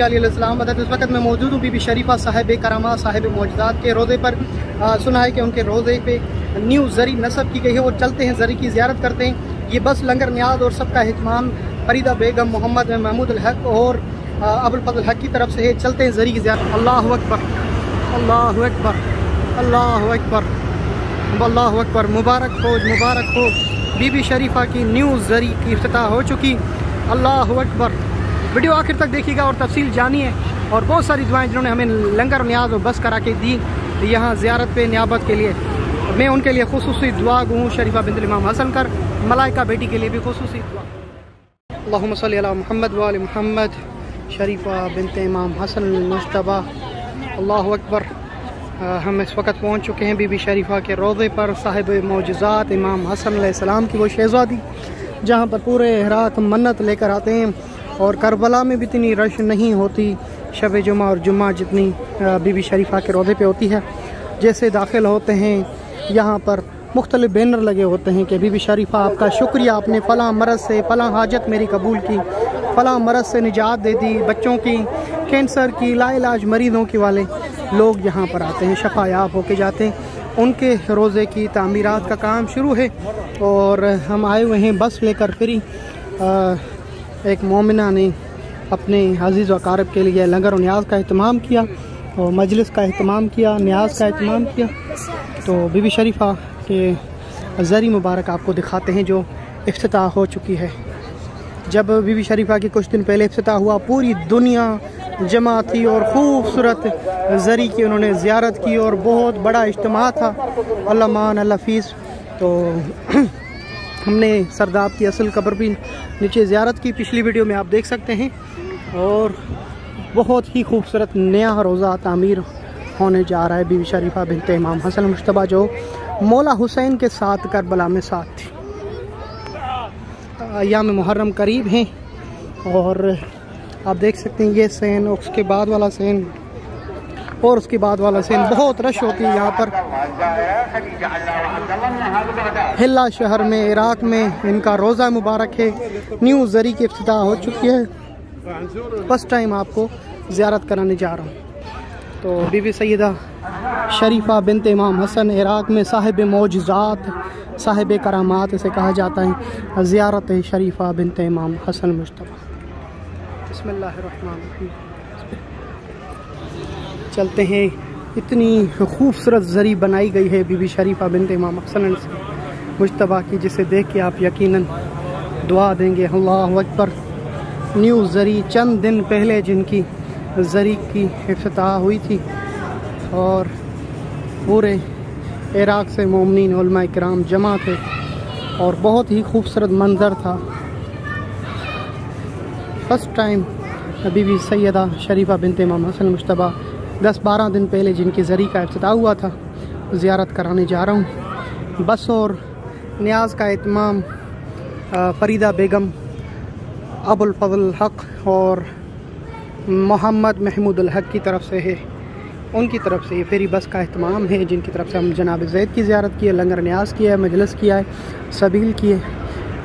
मदद इस वक्त मैं मौजूद हूँ बीबी शरीफा साहिब करामा साहिब मौजाद के रोज़े पर। आ, सुना है कि उनके रोज़े पे न्यू जरी नसब की गई है वो चलते हैं जरी की ज्यारत करते हैं। ये बस लंगर न्याज और सबका अहतमाम फरीदा बेगम मोहम्मद महमूद हक और अबुल फजल हक की तरफ़ से है। चलते हैं जरी की ज्यारत। अल्लाह अकबर अल्लाह अकबर अल्लाह अकबर अल्लाह अकबर। मुबारक हो मुबारक हो। बीबी शरीफा की न्यू जरी की अफ्ताह हो चुकी। अल्लाह अकबर। वीडियो आखिर तक देखिएगा और तफसील जानिए। और बहुत सारी दुआएँ जिन्होंने हमें लंगर न्याज और बस करा के दी यहाँ ज़्यारत पे न्याबत के लिए मैं उनके लिए खसूस दुआ गूँ शरीफा बिन इमाम हसन कर, मलाइका बेटी के लिए भी खसूस दुआ। महमद वाल महमद शरीफा बिन इमाम हसन मुशतबा अल्लाह अकबर। हम इस वक्त पहुँच चुके हैं बीबी शरीफा के रोज़े पर, साहिब मोजात इमाम हसन सलाम की वो शहजादी, जहाँ पर पूरे रात मन्नत लेकर आते हैं। और करबला में भी इतनी रश नहीं होती, शब जुमा और जुमा जितनी बीबी शरीफा के रोज़े पे होती है। जैसे दाखिल होते हैं, यहाँ पर मुख्तलिफ़ बैनर लगे होते हैं कि बीबी शरीफा, आपका शुक्रिया, आपने फ़लाँ मरज़ से फ़लाँ हाजत मेरी कबूल की, फ़लाँ मरज़ से निजात दे दी बच्चों की, कैंसर की, लाइलाज मरीज़ों के वाले। लोग यहाँ पर आते हैं, शफायाब होके जाते हैं। उनके रोज़े की तमीरत का काम शुरू है और हम आए हुए हैं बस लेकर फ्री एक मोमिना ने अपने अज़ीज़ वकारब के लिए लंगर और न्याज का अहतमाम किया और मजलिस का अहतमाम किया, न्याज का अहतमाम किया। तो बीबी शरीफा के ज़री मुबारक आपको दिखाते हैं जो अफ्ताह हो चुकी है। जब बीबी शरीफा की कुछ दिन पहले अफ्ताह हुआ, पूरी दुनिया जमा थी और खूबसूरत ज़री की उन्होंने ज़्यारत की और बहुत बड़ा इज्तम था। अल्लाह मान, अल्लाह तो हमने सरदाब की असल कब्र भी नीचे ज़्यारत की। पिछली वीडियो में आप देख सकते हैं। और बहुत ही खूबसूरत नया रोज़ा तामीर होने जा रहा है बीबी शरीफा बिनते इमाम हसन मुशतबा जो मौला हुसैन के साथ करबला में साथ थी। अयाम मुहर्रम करीब हैं। और आप देख सकते हैं, ये सैन, उसके बाद वाला सैन और उसके बाद वाला सीन बहुत रश होती है यहाँ पर। हिल्ला शहर में, इराक में इनका रोज़ा मुबारक है। न्यू जरी की इफ्तः हो चुकी है। फ़र्स्ट टाइम आपको ज़्यारत कराने जा रहा हूँ। तो बीबी सैदा शरीफा बिनत इमाम हसन, इराक में साहिब मौजात साहिब करामात इसे कहा जाता है। ज़्यारत शरीफा बिनत इमाम हसन मुशतबा। बसमिल्लर चलते हैं। इतनी खूबसूरत जरी बनाई गई है बीबी शरीफा बिनते इमाम अफसन मुशतबा की जिसे देख के आप यकीनन दुआ देंगे। अल्लाह अकबर। न्यू जरी चंद दिन पहले जिनकी जरी की अफ्ताह हुई थी और पूरे इराक से ममिन कराम जमा थे और बहुत ही खूबसूरत मंज़र था। फ़र्स्ट टाइम बीबी सैदा शरीफा बिनते इमाम हसन मुशतबा दस बारह दिन पहले जिनके ज़री का अफ्ताह हुआ था, ज़्यारत कराने जा रहा हूँ। बस और न्याज का अहतमाम फरीदा बेगम, अबुल फजल हक और मोहम्मद महमूद हक की तरफ़ से है। उनकी तरफ़ से ये फेरी बस का अहतमाम है, जिनकी तरफ़ से हम जनाब जैद की ज़्यारत की है, लंगर न्याज किया है, मजलस किया है, सबील किए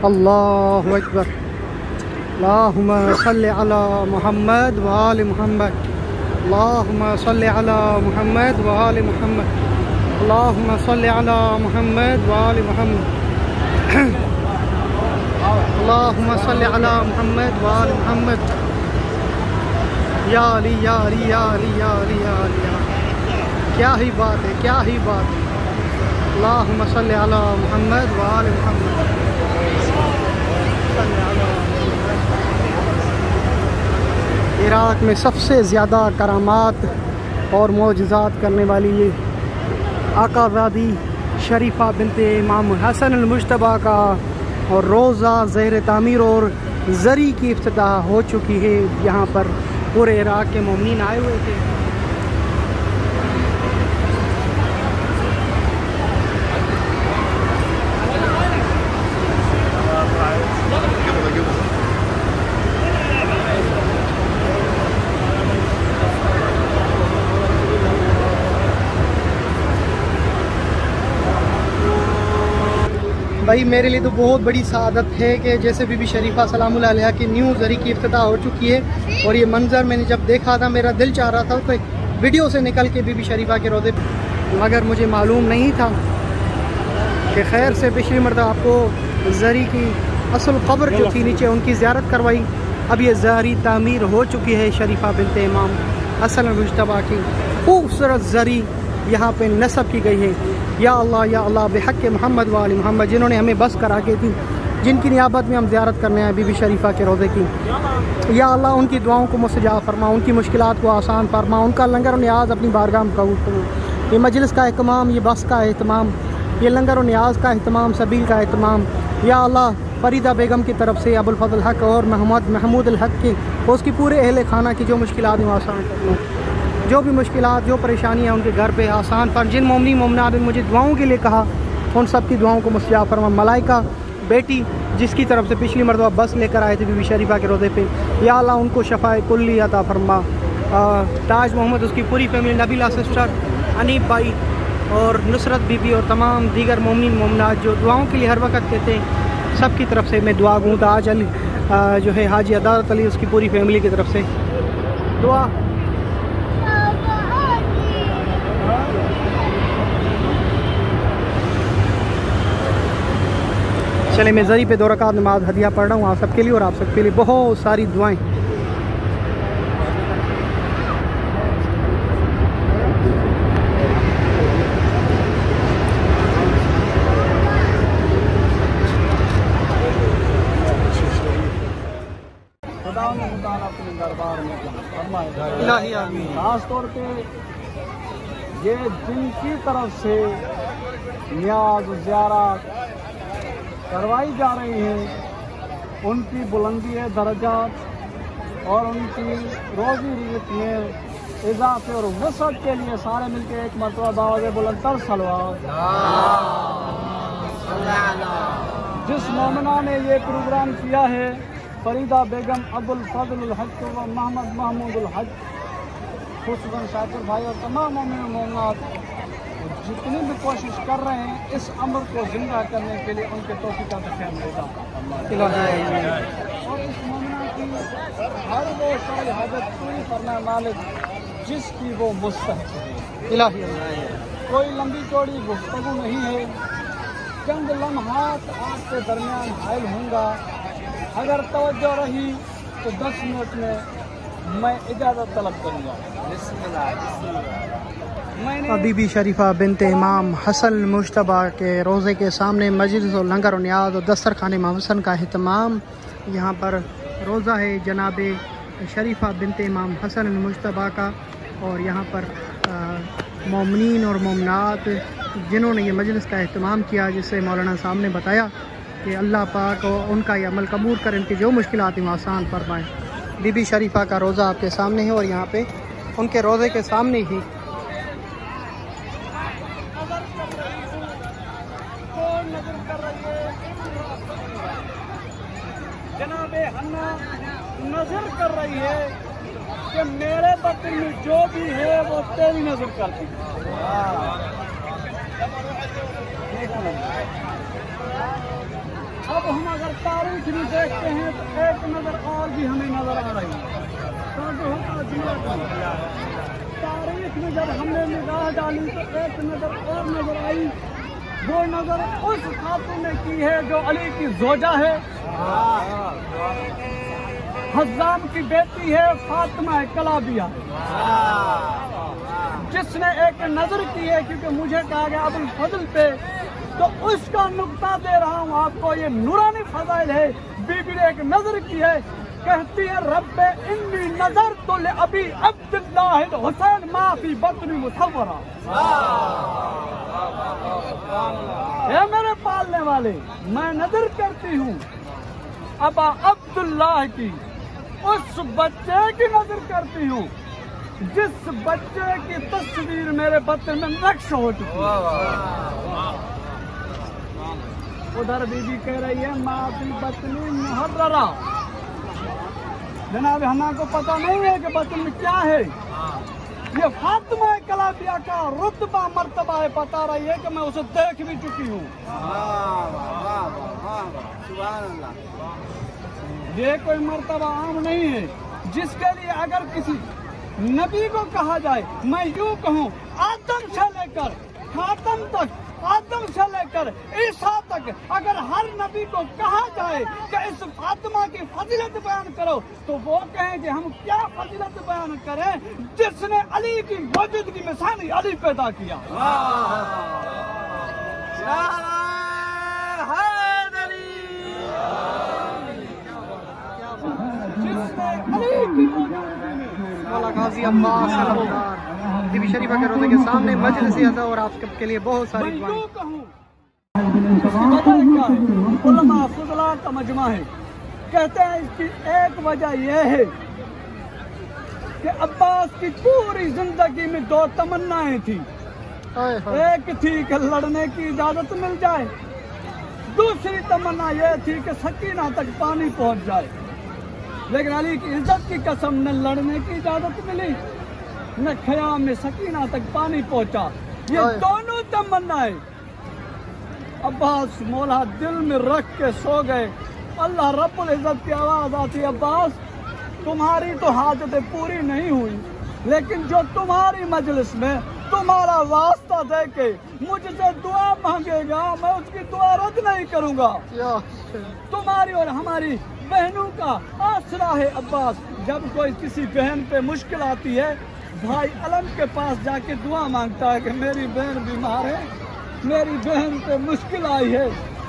अल्लाह अकबर। अला मोहम्मद वाल मोहम्मद। अल्लाहुम्मा सल्लि अला मुहम्मद व आल मुहम्मद अल्लाहुम्मा सल्लि अला मुहम्मद व आल मुहम्मद अल्लाहुम्मा सल्लि अला मुहम्मद या अली या अली या अली या अली या अली क्या ही बात है क्या ही बात है अल्लाहुम्मा सल्लि अला मुहम्मद व आल मुहम्मद अला इराक़ में सबसे ज़्यादा करामात और मोजात करने वाली ये आकाजादी शरीफा बिनते इमाम हसन मुशतबा का और रोज़ा जहर तमीर और ज़री की अफ्ताह हो चुकी है। यहाँ पर पूरे इराक़ के ममिन आए हुए थे। भाई, मेरे लिए तो बहुत बड़ी सादत है कि जैसे बीबी शरीफा सलाम की न्यू जरी की इफ्तः हो चुकी है और ये मंज़र मैंने जब देखा था, मेरा दिल चाह रहा था तो वीडियो से निकल के बीबी शरीफा के रोदे मगर मुझे मालूम नहीं था कि खैर से पिछली मरतब आपको जरी की असल ख़बर जो थी नीचे उनकी ज्यारत करवाई। अब ये जरी तमीर हो चुकी है शरीफा बिनते इमाम। असल मुशतबा की खूबसूरत जरी यहाँ पे नस्ब की गई है। या अल्लाह या अल्लाह, बेहक मोहम्मद वाली मोहम्मद, जिन्होंने हमें बस करा के थी जिनकी नियाबत में हम ज्यारत करने आए, बीबी शरीफा के रोज़े की। या अल्लाह, उनकी दुआओं को मुसजा फरमा, उनकी मुश्किल को आसान फरमा, उनका लंगर और न्याज अपनी बारगाह में कबूल करो। ये मजलिस का अहतमाम ये बस का अहतमाम ये लंगर और न्याज का अहतमाम सबील का अहतमाम या अल्लाह, फरीदा बेगम की तरफ़ से अबुलफल हक और महमद महमूद हक की, उसकी पूरे अहल खाना की जो मुश्किल आसान कर जो भी मुश्किल जो परेशानियाँ उनके घर पर आसान पर, जिन ममनी ममना ने मुझे दुआओं के लिए कहा, उन सब की दुआओं को मुस्या फरमा। मलाइका, बेटी, जिसकी तरफ़ से पिछली मरतबा बस लेकर आए थे बीबी शरीफा के रोदे पे, या अल्लाह उनको शफा कुल्ली अता फरमा। ताज मोहम्मद, उसकी पूरी फैमिली, नबीला सिस्टर, अनीब भाई और नुसरत बीबी और तमाम दीगर ममिन ममनाज जो दुआओं के लिए हर वक्त कहते हैं सब की तरफ़ से मैं दुआ गूँ। ताज अली जो है हाजी अदालत अली, उसकी पूरी फैमिली की तरफ़ से। दुआ। चले मैं जरी पे दो रकात नमाज़ हदिया पढ़ रहा हूँ आप सबके लिए और आप सबके लिए बहुत सारी दुआएँ। खास तौर पे ये जिनकी तरफ़ से न्याज, ज्यारत करवाई जा रही है। उनकी बुलंदी दर्जा और उनकी रोजी रिजत में इजाफे और वसत के लिए सारे मिलकर एक मरतबा दावत बुलंदर सलवार। जिस मोमना ने ये प्रोग्राम किया है, फरीदा बेगम अबुल फजल हक व मोहम्मद महमूद हक, खुशबन शाकिर भाई और तमाम मोमिन मोमनात जितनी भी कोशिश कर रहे हैं, इस अमर को ज़िंदा करने के लिए उनके तोफ़ी का ख्याल देगा और इस ममना की हर वो हाजत पूरी करना मालिक जिसकी वो मुस्तक कोई लंबी चौड़ी गुफ्तु नहीं है। चंद लम्हात आपके दरमियान हायल होंगे अगर तवज्जो रही तो दस मिनट में मैं इजाज़त तलब करूँगा। बीबी शरीफा बिनत इमाम हसन मुशतबा के रोज़े के सामने मजलिस और लंगर और न्याज और दस्तर खान इमाम हसन का अहतमाम। यहाँ पर रोज़ा है जनाब शरीफा बिनत इमाम हसन मुशतबा का और यहाँ पर ममिन और ममनात जिन्होंने ये मजलिस का अहतमाम किया जिससे मौलाना साहब ने बताया कि अल्लाह पाक उनका ये अमल कबूल करें कि जो मुश्किल हैं आसान फरमाएँ। बीबी शरीफा का रोज़ा आपके सामने है और यहाँ पे उनके रोज़े के सामने ही नज़र कर रही है कि मेरे बतन में जो भी है वो नज़र करती अब हम अगर तारीख भी देखते हैं तो एक नज़र और भी हमें नज़र आ रही है। तारीख में जब हमने निगाह डाली तो एक नज़र और नज़र आई। वो नज़र उस खातून ने की है जो अली की जोजा है। हजाम की बेटी है फातिमा कलाबिया। जिसने एक नज़र की है, क्योंकि मुझे कहा गया अबुल फजल पे तो उसका नुकता दे रहा हूँ आपको। ये नूरानी फजाइल है, बीबी ने एक नज़र की है, कहती है, रब इन्नी नज़र तो ले अभी अब्दुल्ला हुसैन माफ़ी बतनी मुसवरा है मेरे पालने वाले, मैं नज़र करती हूँ, अब अब्दुल्लाह की, उस बच्चे की नज़र करती हूँ। जिस बच्चे की तस्वीर मेरे बच्चे में नक्श हो चुकी उधर बीबी कह रही है माफ़ी बतनी मुहर्रा जनाब हमारे को पता नहीं है कि बतन में क्या है। ये फातिमा कलाबिया का रुतबा मरतबा है बता रही है कि मैं उसे देख भी चुकी हूँ। ये कोई मरतबा आम नहीं है। जिसके लिए अगर किसी नबी को कहा जाए मैं यूँ कहूँ आदम से लेकर खातम तक आदम से लेकर ईसा तक अगर हर नबी को कहा जाए कि इस फातिमा की फजीलत बयान करो तो वो कहें कि हम क्या फजीलत बयान करें जिसने अली की मौजूदगी में सानी अली पैदा किया। जिसने अली की मौजूदगी गाजी अब्बास अलमदार शरीफा के के सामने मजलिस अदा और आप सबके लिए बहुत सारी मैं दुआएँ यूँ कहूँ इसकी वजह क्या उलमा फजला का मजमा है। कहते हैं इसकी एक वजह यह है कि अब्बास की पूरी ज़िंदगी में दो तमन्नाएँ थी। एक थी कि लड़ने की इजाज़त मिल जाए। दूसरी तमन्ना यह थी कि सकीना तक पानी पहुँच जाए। लेकिन अली की इज़्ज़त की कसम न लड़ने की इजाज़त मिली न खयाम में सकीना तक पानी पहुँचा। ये दोनों तमन्नाएँ। अब्बास मौला दिल में रख के सो गए। अल्लाह रब्बुल इज़्ज़त की आवाज़ आती अब्बास तुम्हारी तो हाजतें पूरी नहीं हुई लेकिन जो तुम्हारी मजलिस में तुम्हारा वास्ता दे के मुझसे दुआ मांगेगा मैं उसकी दुआ रद्द नहीं करूँगा। तुम्हारी और हमारी बहनों का आसरा है, अब्बास। जब कोई किसी बहन पे मुश्किल आती है, भाई अलम के पास जाके दुआ माँगता है कि मेरी बहन बीमार है, मेरी बहन पे मुश्किल आई है,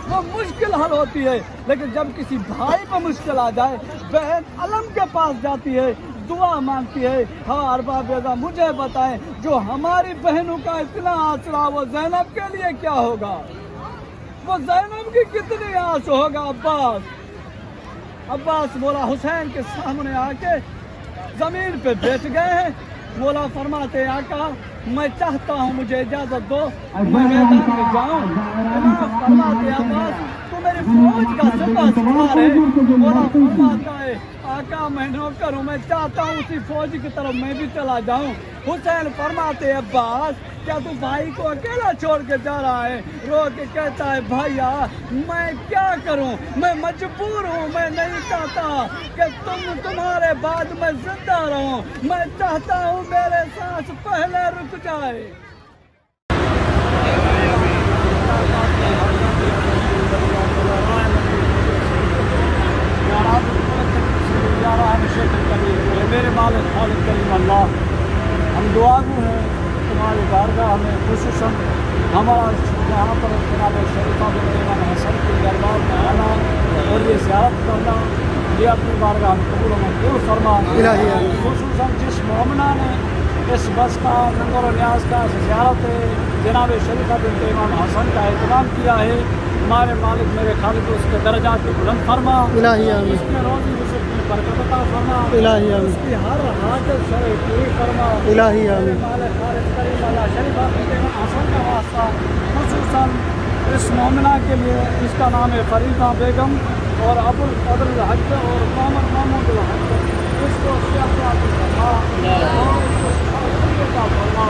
वो मुश्किल हल होती है। लेकिन जब किसी भाई पे मुश्किल आ जाए, बहन अलम के पास जाती है, दुआ मांगती है हाँ अरबा बेदा, मुझे बताएँ, जो हमारी बहनों का इतना आसरा, वो जैनब के लिए क्या होगा? वो जैनब की कितनी आस होगा, अब्बास? अब्बास बोला हुसैन के सामने आके ज़मीन पे बैठ गए हैं। मौला फरमाते आका मैं चाहता हूँ मुझे इजाज़त दो मैं मैदान में जाऊँ। फरमाते अब्बास तू मेरी फौज का सिपा है। मौला फरमाता है आका मैं नौकर हूँ मैं चाहता हूँ उसी फौज की तरफ़ मैं भी चला जाऊँ। हुसैन फरमाते अब्बास, क्या तू भाई को अकेला छोड़ के जा रहा है? रो के कहता है, भैया, मैं क्या करूँ? मैं मजबूर हूँ, मैं नहीं चाहता कि तुम तुम्हारे बाद मैं ज़िंदा रहूँ। मैं चाहता हूँ मेरे सांस पहले रुक जाए। मेरे मालिक खालिद करीम अल्लाह हम दुआगु हैं तुम्हारी बारगाह में खुशूस हमारा यहाँ पर जनाब शरीफा बिन हसन के दरबार में आना और ये ज़्यारत करना ये अपनी बारगाह में कबूल मंजूर फरमा। खुशूस जिस मोमना ने इस बस का नंगर न्याज का ज़्यारत जनाब शरीफा बिन इमाम हसन का एहतमाम किया है हमारे मालिक मेरे खालिद उसके दर्जात को बुलंद फरमा। उसमें रोजी इलाही आमीन। इलाही आमीन। इस मोमिना के लिए इसका नाम है फरीदा बेगम और अबुल फजल हज और मोहम्मद महमूद हज। इसको फरमा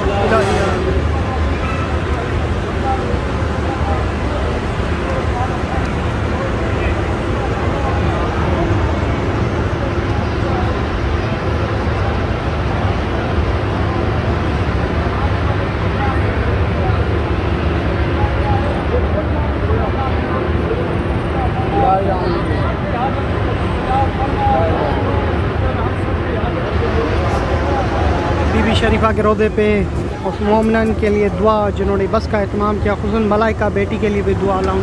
अशरा के रोदे पे उस मोमन के लिए दुआ, जिन्होंने बस का अहतमाम किया हुसन मलाइका बेटी के लिए भी दुआ लाऊ